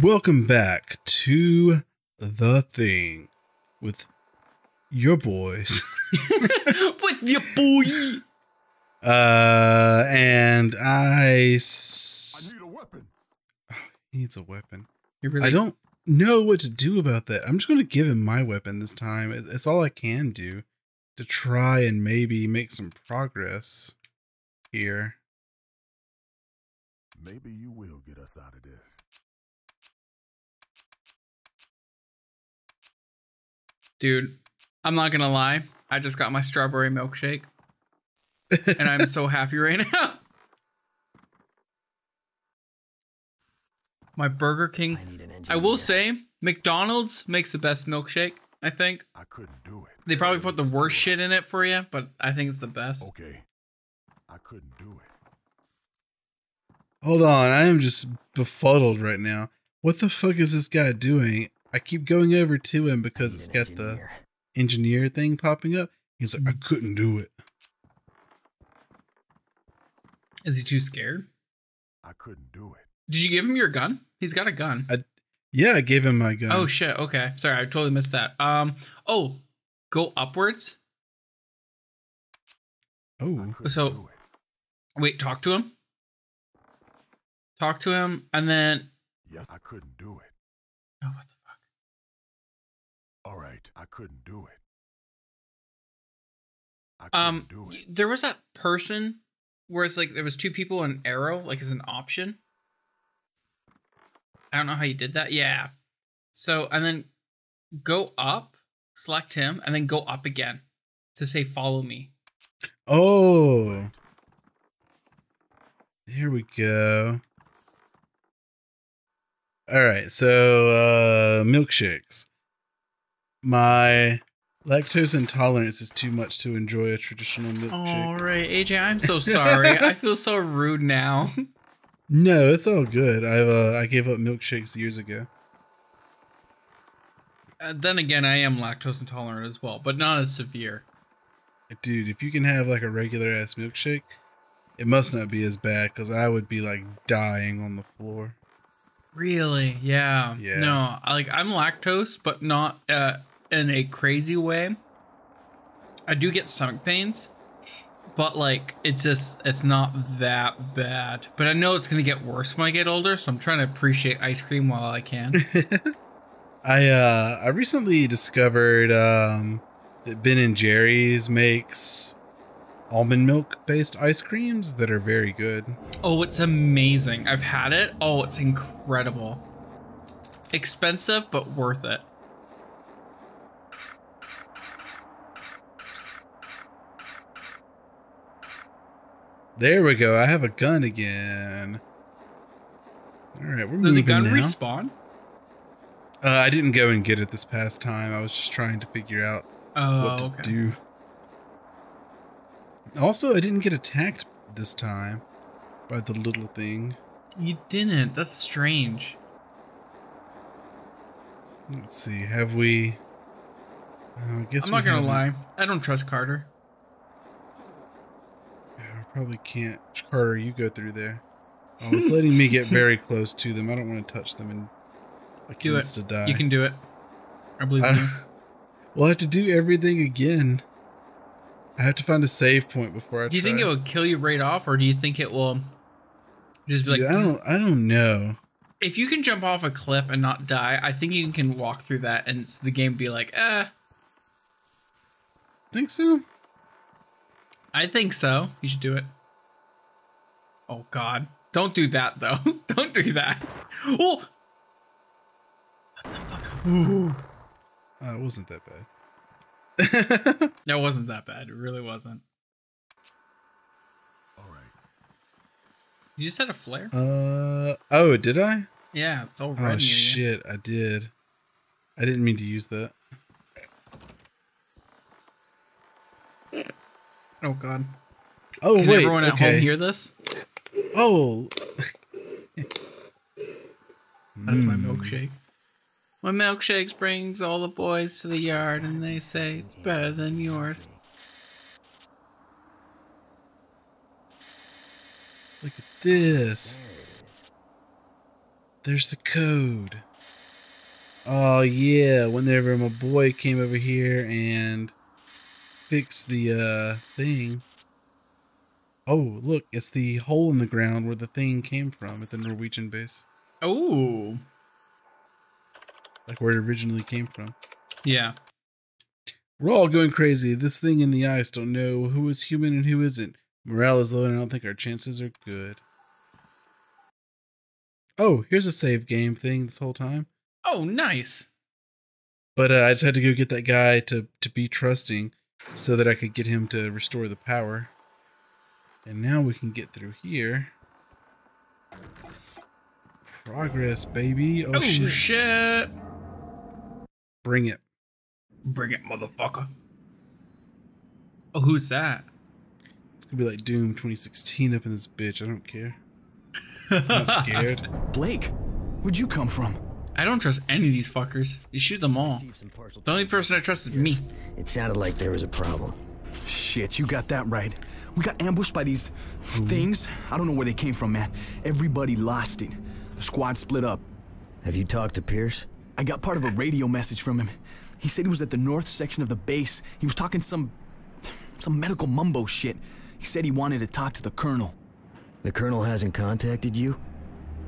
Welcome back to The Thing with your boys. With your boy. Uh, and I. S- need a weapon. he needs a weapon. You really I don't know what to do about that. I'm just going to give him my weapon this time. It- It's all I can do to try and maybe make some progress here. Maybe you will get us out of this. Dude, I'm not gonna lie. I just got my strawberry milkshake, and I'm so happy right now. My Burger King. I need an I will say, McDonald's makes the best milkshake. I think I couldn't do it. they probably put the worst shit in it for you, but I think it's the best. Okay. I couldn't do it. Hold on, I am just befuddled right now. What the fuck is this guy doing? I keep going over to him because it's an got the engineer. engineer thing popping up. He's like, I Mm. couldn't do it. Is he too scared? I couldn't do it. Did you give him your gun? He's got a gun. I- Yeah, I gave him my gun. Oh shit. Okay. Sorry, I totally missed that. Um. Oh, go upwards. Oh. So- do it. Wait. Talk to him. Talk to him, and then. Yes, I couldn't do it. Oh, what the fuck? All right. I couldn't do it. I couldn't Um, do it. there was that person where it's like there was two people and arrow like as an option. I don't know how you did that. Yeah. So and then go up, select him, and then go up again to say follow me. Oh. Here we go. All right, so uh milkshakes. My lactose intolerance is too much to enjoy a traditional milkshake. All right, AJ, I'm so sorry. I feel so rude now. No, it's all good. I've uh, I gave up milkshakes years ago. Uh, then again, I am lactose intolerant as well, but not as severe. Dude, if you can have like a regular ass milkshake, it must not be as bad because I would be like dying on the floor. Really? Yeah. Yeah. No, like I'm lactose, but not uh, in a crazy way. I do get stomach pains, but like it's just it's not that bad. But I know it's gonna get worse when I get older, so I'm trying to appreciate ice cream while I can. I uh I recently discovered um that Ben and Jerry's makes almond milk based ice creams that are very good. oh, it's amazing. I've had it. Oh, it's incredible. Expensive, but worth it. There we go. I have a gun again. All right, we're Did the gun now. respawn? Uh, I didn't go and get it this past time. I was just trying to figure out Oh, what to okay. do. Also, I didn't get attacked this time by the little thing. You didn't. That's strange. Let's see. Have we? Uh, I guess I'm not gonna haven't- lie. I don't trust Carter. I probably can't. Carter, you go through there. Oh, it's letting me get very close to them. I don't want to touch them and like Do it. die. You can do it. I believe I, you. We'll have to do everything again. I have to find a save point before I. Do you think it will kill you right off, or do you think it will just be Dude, like? I don't. I don't know. If you can jump off a cliff and not die, I think you can walk through that, and the game be like, eh. Think so? I think so. You should do it. Oh God! Don't do that though. don't do that. Oh. What the fuck? Ooh. Uh, it wasn't that bad. That wasn't that bad. It really wasn't. All right. You just had a flare. uh oh, did I? Yeah, it's all red. Oh near you. shit, I did. I didn't mean to use that. Oh God! Oh Can wait, everyone at okay. home hear this? Oh, That's my Mm. milkshake. My milkshakes brings all the boys to the yard and they say it's better than yours. Look at this. There's the code. Oh yeah, whenever my boy came over here and fixed the uh thing. Oh, look, it's the hole in the ground where the thing came from at the Norwegian base. Oh, Like where it originally came from. yeah. We're all going crazy. This thing in the ice don't know who is human and who isn't. Morale is low and I don't think our chances are good. Oh, here's a save game thing this whole time. Oh, nice. But uh, I just had to go get that guy to to be trusting so that I could get him to restore the power. And now we can get through here. Progress, baby. Oh, Oh, shit. shit. Bring it. Bring it, motherfucker. Oh, who's that? It's gonna be like Doom 2016 up in this bitch. I don't care. I'm not scared. Blake, where'd you come from? I don't trust any of these fuckers. You shoot them all. Received some parcel The only person I trust is me. It sounded like there was a problem. Shit, you got that right. We got ambushed by these things. I don't know where they came from, man. Everybody lost it. The squad split up. Have you talked to Pierce? I got part of a radio message from him. He said he was at the north section of the base. He was talking some some medical mumbo shit. He said he wanted to talk to the colonel. The colonel hasn't contacted you?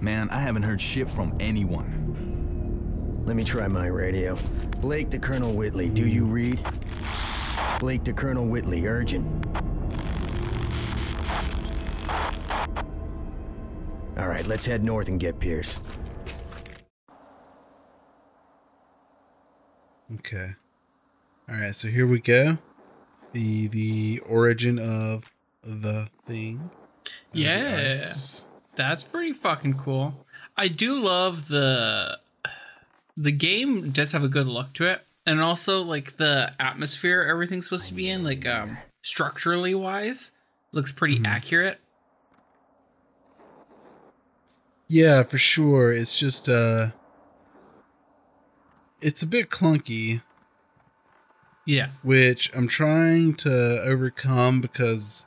Man, I haven't heard shit from anyone. Let me try my radio. Blake to Colonel Whitley, do you read? Blake to Colonel Whitley, urgent. All right, let's head north and get Pierce. Okay. All right, so here we go. The the origin of the thing. Yeah. Yes. That's pretty fucking cool. I do love the the game does have a good look to it. And also like the atmosphere everything's supposed to be in, like um structurally wise, looks pretty accurate. Yeah, for sure. It's just uh it's a bit clunky, Yeah. which I'm trying to overcome because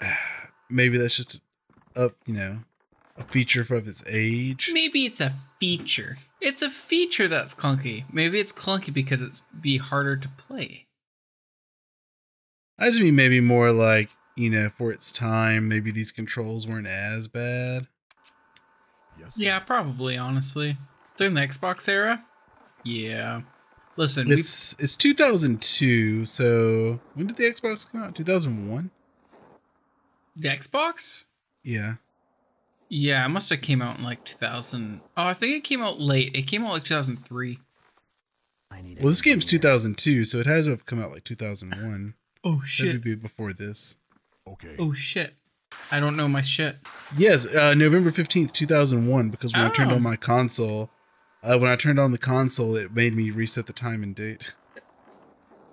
maybe that's just up, you know, a feature of its age. Maybe it's a feature. It's a feature that's clunky. Maybe it's clunky because it's be harder to play. I just mean maybe more like, you know, for its time, maybe these controls weren't as bad. Yes. Yeah, probably, honestly. During the Xbox era? Yeah. Listen, we It's it's 2002, so when did the Xbox come out? 2001? the Xbox? Yeah. Yeah, it must have came out in like 2000. Oh, I think it came out late. It came out like 2003. I need Well, this game's 2002, so it has to have come out like 2001. Oh That shit. would be before this. Okay. Oh shit. I don't know my shit. Yes, uh, November 15th, 2001, because when I turned Oh. on my console, uh, when I turned on the console, it made me reset the time and date.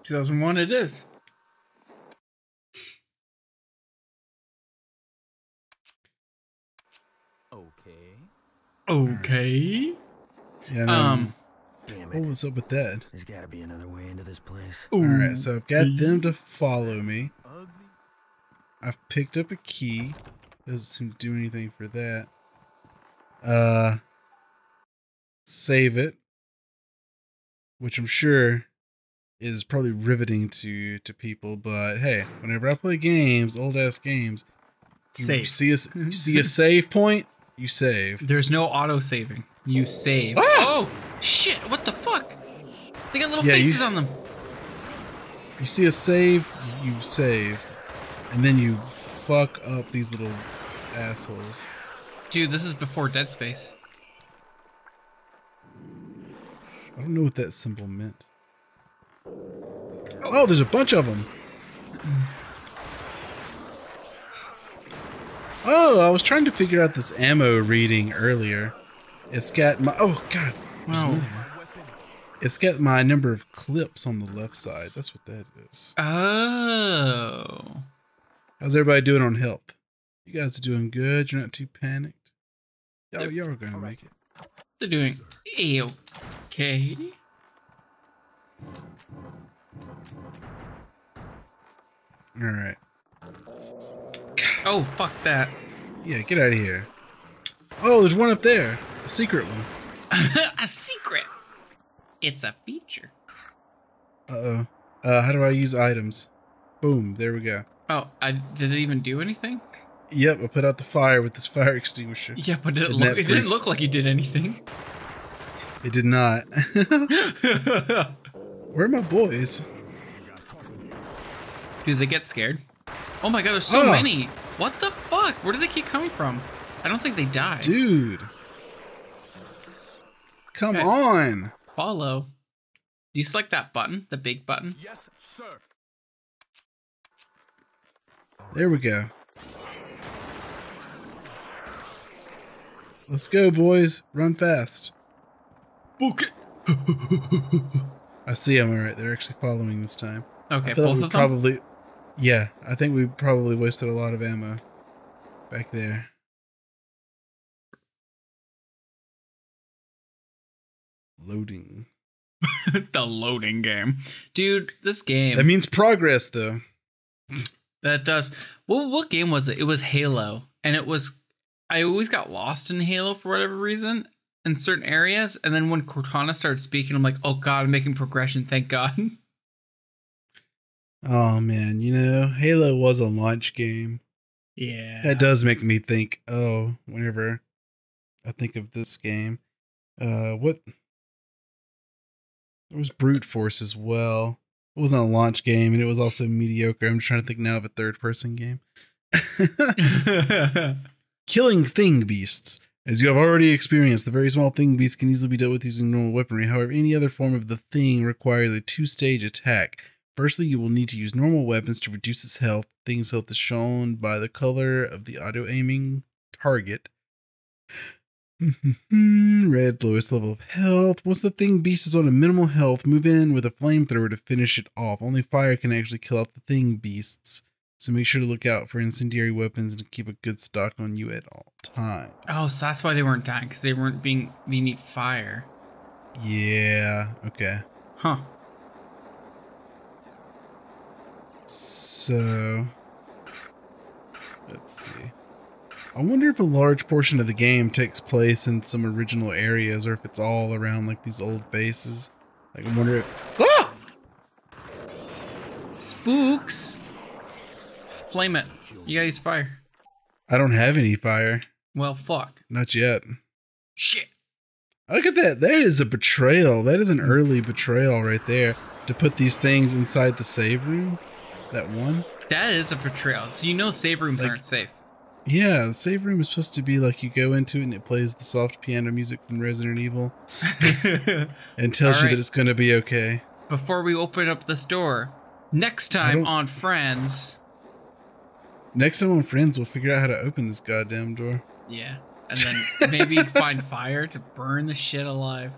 2001 it is. Okay. Okay. Yeah, no, Um, Damn what it. was up with that? There's gotta be another way into this place. All right, so I've got them to follow me. I've picked up a key. Doesn't seem to do anything for that. Uh, save it, which I'm sure is probably riveting to to people. But hey, whenever I play games, old ass games, you Save. see a see a save point, you save. There's no auto saving. You save. Ah! Oh shit! What the fuck? They got little Yeah, faces on them. You see a save, you save, and then you fuck up these little assholes. Dude, this is before Dead Space. I don't know what that symbol meant. Oh, there's a bunch of them. Oh, I was trying to figure out this ammo reading earlier. It's got my oh god, Wow. Oh. another one. It's got my number of clips on the left side. That's what that is. Oh. How's everybody doing on health? You guys are doing good. You're not too panicked. Y'all, y'all are gonna make it. They're doing okay. All right. Oh, fuck that. Yeah, get out of here. Oh, there's one up there. A secret one. a secret. It's a feature. Uh-oh. Uh, how do I use items? Boom, there we go. Oh, I did it even do anything? Yep, I put out the fire with this fire extinguisher. Yeah, but did it Isn't look, it didn't look like you did anything. It did not. Where are my boys? Do they get scared? Oh my god, there's so Oh. many. What the fuck? Where do they keep coming from? I don't think they die. Dude. Come Okay. on. Follow. Do you select that button, the big button? Yes, sir. There we go. Let's go, boys. Run fast. Okay. I see them. All right, they're actually following this time. Okay, I feel like we of them. probably. Yeah, I think we probably wasted a lot of ammo back there. Loading. the loading game, dude. This game That means progress, though. that does. Well, what game was it? It was Halo, and it was. I always got lost in Halo for whatever reason in certain areas, and then when Cortana started speaking, I'm like, oh god, I'm making progression. Thank God. Oh man, you know, Halo was a launch game. Yeah. That does make me think. Oh, whenever I think of this game, uh, what there was Brute Force as well. It wasn't a launch game, and it was also mediocre. I'm trying to think now of a third person game. Killing thing beasts. As you have already experienced, the very small thing beast can easily be dealt with using normal weaponry. However, any other form of the thing requires a two stage attack. Firstly, you will need to use normal weapons to reduce its health. Thing's health is shown by the color of the auto aiming target. Red, lowest level of health. Once the thing beast is on a minimal health, move in with a flamethrower to finish it off. Only fire can actually kill off the thing beasts. So make sure to look out for incendiary weapons and keep a good stock on you at all times. oh, so that's why they weren't dying because they weren't being. They need fire. yeah. Okay. Huh. So let's see. I wonder if a large portion of the game takes place in some original areas or if it's all around like these old bases. Like I wonder if Ah! Spooks. Flame it. You gotta use fire. I don't have any fire. Well, fuck. Not yet. Shit. Look at that. That is a betrayal. That is an early betrayal right there. To put these things inside the save room. That one. That is a betrayal. So you know save rooms Like- aren't safe. Yeah, the save room is supposed to be like you go into it and it plays the soft piano music from Resident Evil and tells you that it's going to be okay. Before we open up this door, next time on Friends. Next time on Friends, we'll figure out how to open this goddamn door. Yeah. And then maybe find fire to burn the shit alive.